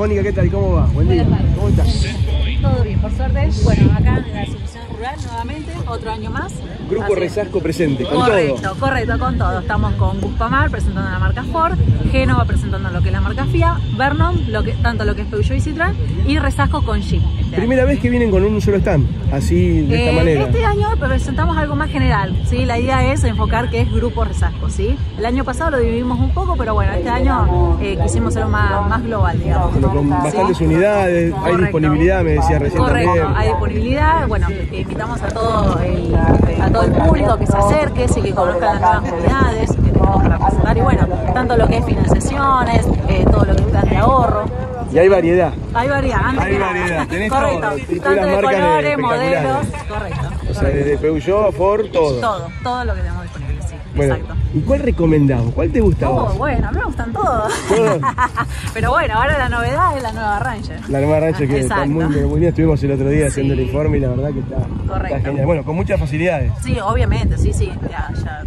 Mónica, ¿qué tal? ¿Cómo va? Buen día. ¿Cómo estás? Todo bien, por suerte. Bueno, acá en la Asociación Rural nuevamente, otro año más. Grupo Resasco presente, con correcto, todo. correcto, con todo. Estamos con Buspamar presentando la marca Ford, Génova presentando lo que es la marca FIA, Vernon, lo que, tanto lo que es Peugeot y Citroën, y Resasco con Jeep. este año. Primera vez que vienen con un solo stand, así, de esta Eh, manera. Este año presentamos algo más general, ¿sí? La idea es enfocar que es Grupo Resasco, ¿sí? El año pasado lo dividimos un poco, pero bueno, este año eh, quisimos ser más, más global, digamos. Pero con ¿sí? bastantes unidades, hay disponibilidad, me decía recién Correcto, también. hay disponibilidad. Bueno, invitamos a todo el, a todo el público que se acerque, sí, que conozca las nuevas unidades que tenemos para presentar. Y bueno, tanto lo que es financiaciones, eh, todo lo que Y hay variedad. Hay variedad, Hay variedad, tenés correcto. todo, Tanto de colores, modelos, correcto. O sea, desde Peugeot, Ford, todo. Todo, todo lo que tenemos disponible, sí. Bueno, Exacto. ¿y cuál recomendamos? ¿Cuál te gusta Oh, vos? bueno, a mí me gustan todos. ¿Todos? Pero bueno, ahora la novedad es la nueva Ranger. La nueva rancha que está muy, muy bien. Estuvimos el otro día haciendo el informe y la verdad que está, Correcto. está genial. Bueno, con muchas facilidades. Sí, obviamente, sí, sí. Ya, ya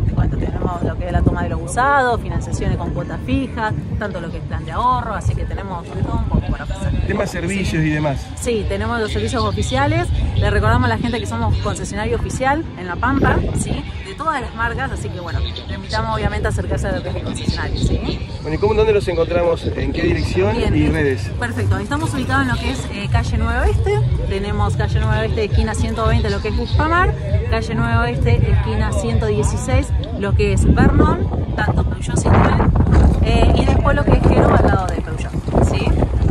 tenemos lo que es la toma de los usados, financiaciones con cuotas fijas, tanto lo que es plan de ahorro, así que tenemos de todo un poco para ofrecer. Temas servicios y demás. Sí, tenemos los servicios oficiales. Le recordamos a la gente que somos concesionario oficial en La Pampa, ¿sí? De todas las marcas, así que bueno, le invitamos obviamente a acercarse a lo que es el concesionario, ¿sí? Bueno, ¿y cómo, dónde los encontramos? ¿En qué dirección Bien. y redes? Perfecto, estamos ubicados en lo que es eh, calle 9 Oeste, tenemos calle 9 Oeste, esquina 120, lo que es Buspamar, calle 9 Oeste, esquina 116, lo que es Vernon, tanto Peugeot Citroën, eh, y después lo que es Gero al lado de Peugeot. ¿sí?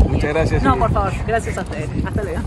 Muchas gracias. No, por favor, gracias a ustedes. Hasta luego.